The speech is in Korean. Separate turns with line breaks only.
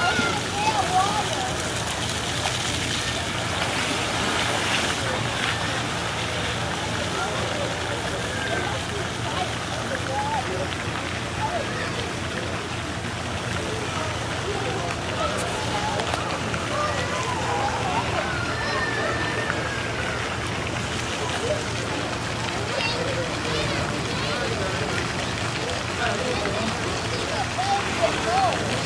아, go.